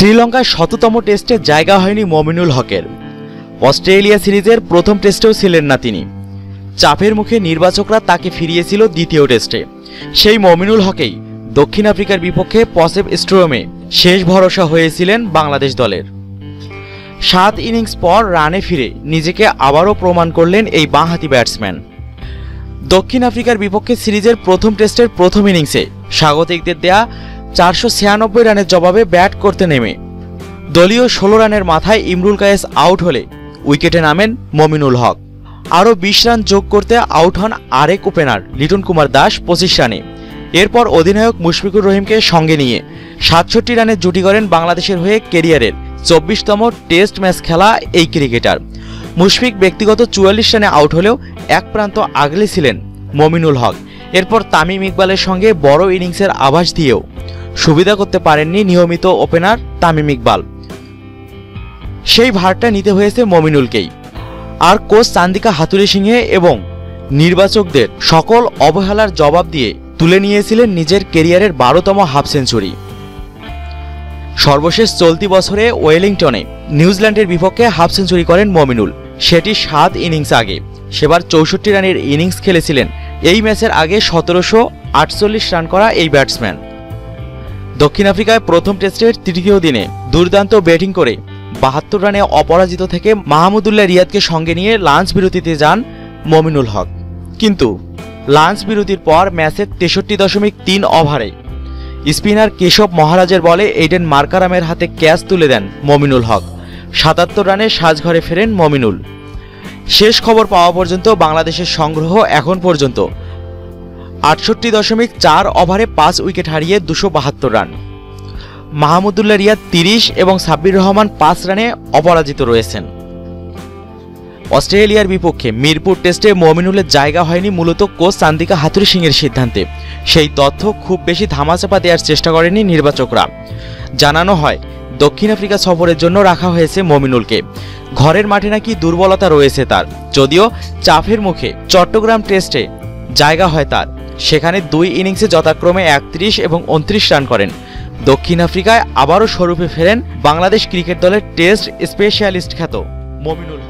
শ্রীলঙ্কায় শততম টেস্টে জায়গা হয়নি মমিনুল হকের। অস্ট্রেলিয়া সিরিজের প্রথম টেস্টেও ছিলেন না তিনি। চাপের মুখে নির্বাচকরা তাকে ফিরিয়েছিল দ্বিতীয় টেস্টে। সেই মমিনুল হকেই দক্ষিণ আফ্রিকার বিপক্ষে পসেব স্ট্রোমে শেষ ভরসা হয়েছিলেন বাংলাদেশ দলের। সাত ইনিংস পর রানে ফিরে নিজেকে আবারও প্রমাণ করলেন এই বাঁহাতি ব্যাটসম্যান। দক্ষিণ আফ্রিকার বিপক্ষে সিরিজের প্রথম টেস্টের প্রথম ইনিংসে স্বাগতিকদের দেয়া চারশো ছিয়ানব্বই রানের জবাবে ব্যাট করতে নেমে। দলীয় ষোলো রানের মাথায় ইমরুল কায়েস আউট হলে উইকেটে নামেন মমিনুল হক। আরও বিশ রান যোগ করতে আউট হন আরেক ওপেনার লিটন কুমার দাস পঁচিশ রানে। এরপর অধিনায়ক মুশফিকুর রহিমকে সঙ্গে নিয়ে সাতষট্টি রানের জুটি করেন বাংলাদেশের হয়ে কেরিয়ারের চব্বিশতম টেস্ট ম্যাচ খেলা এই ক্রিকেটার। মুশফিক ব্যক্তিগত চুয়াল্লিশ রানে আউট হলেও এক প্রান্ত আগলে ছিলেন মমিনুল হক। এরপর তামিম ইকবালের সঙ্গে বড় ইনিংসের আভাস দিয়েও সুবিধা করতে পারেননি নিয়মিত ওপেনার তামিম ইকবাল। সেই ভারটা নিতে হয়েছে মমিনুলকেই। আর কোচ চান্দিকা হাতুড়ি সিংহে এবং নির্বাচকদের সকল অবহেলার জবাব দিয়ে তুলে নিয়েছিলেন নিজের কেরিয়ারের বারোতম হাফ সেঞ্চুরি। সর্বশেষ চলতি বছরে ওয়েলিংটনে নিউজিল্যান্ডের বিপক্ষে হাফ সেঞ্চুরি করেন মমিনুল। সেটি সাত ইনিংস আগে। সেবার চৌষট্টি রানের ইনিংস খেলেছিলেন এই ম্যাচের আগে সতেরোশো আটচল্লিশ রান করা এই ব্যাটসম্যান। দক্ষিণ আফ্রিকায় প্রথম টেস্টের তৃতীয় দিনে দুর্দান্ত ব্যাটিং করে বাহাত্তর রানে অপরাজিত থেকে মাহমুদুল্লাহ রিয়াদকে সঙ্গে নিয়ে লাঞ্চ বিরতিতে যান মমিনুল হক। কিন্তু লাঞ্চ বিরতির পর ম্যাচের তেষট্টি দশমিক তিন ওভারে স্পিনার কেশব মহারাজের বলে এইডেন মার্কারামের হাতে ক্যাচ তুলে দেন মমিনুল হক। সাতাত্তর রানে সাজঘরে ফেরেন মমিনুল। শেষ খবর পাওয়া পর্যন্ত বাংলাদেশের সংগ্রহ এখন পর্যন্ত। আটষট্টি দশমিক চার ওভারে পাঁচ উইকেট হারিয়ে দুশো বাহাত্তর রান। মাহমুদুল্লাহ রিয়াদ তিরিশ এবং সাব্বির রহমান পাঁচ রানে অপরাজিত রয়েছেন। অস্ট্রেলিয়ার বিপক্ষে মিরপুর টেস্টে মমিনুলের জায়গা হয়নি মূলত কোচ চান্দিকা হাতুরি সিংয়ের সিদ্ধান্তে। সেই তথ্য খুব বেশি ধামাচাপা দেওয়ার চেষ্টা করেনি নির্বাচকরা। জানানো হয় দক্ষিণ আফ্রিকা সফরের জন্য রাখা হয়েছে মমিনুলকে। ঘরের মাঠে নাকি দুর্বলতা রয়েছে তার। যদিও চাফের মুখে চট্টগ্রাম টেস্টে জায়গা হয় তার। সেখানে দুই ইনিংসে যথাক্রমে একত্রিশ এবং উনত্রিশ রান করেন। দক্ষিণ আফ্রিকায় আবারও স্বরূপে ফেরেন বাংলাদেশ ক্রিকেট দলের টেস্ট স্পেশালিস্ট খ্যাত মমিনুল।